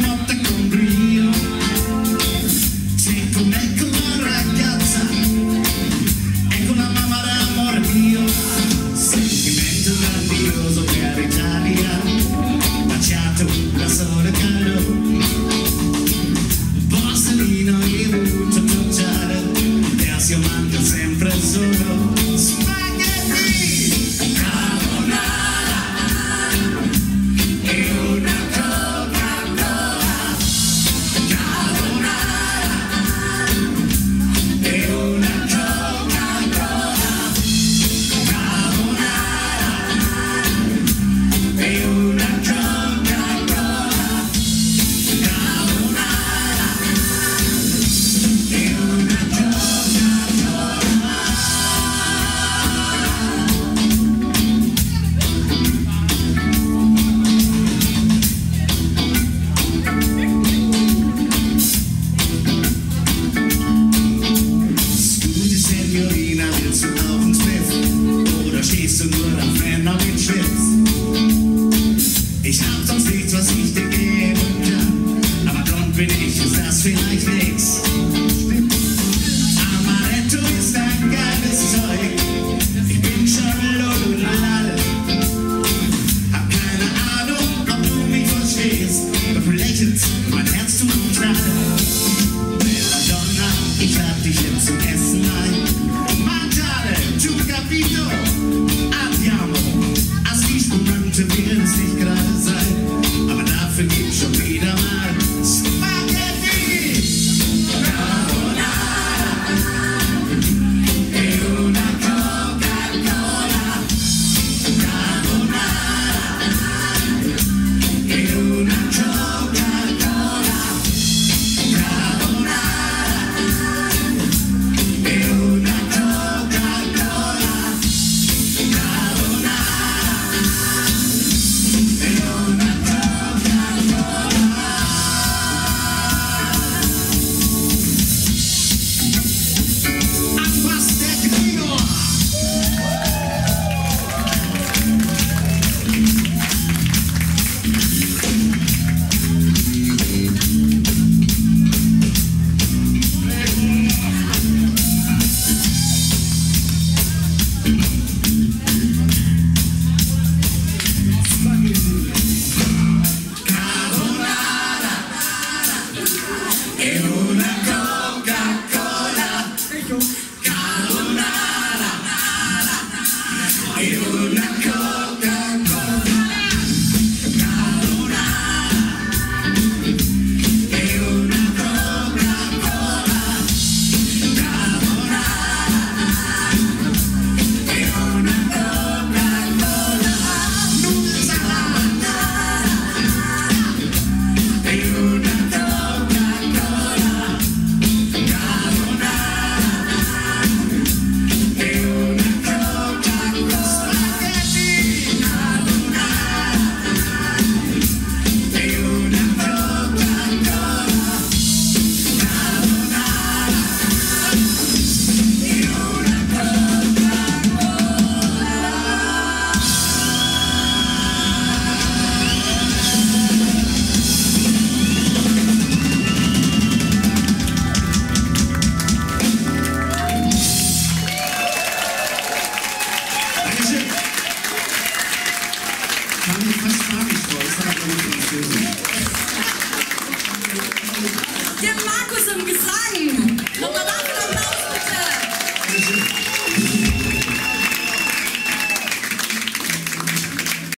not the country. Mein Herz tut nach. Belladonna, ich hab dich jetzt zu ersten the first marriage was.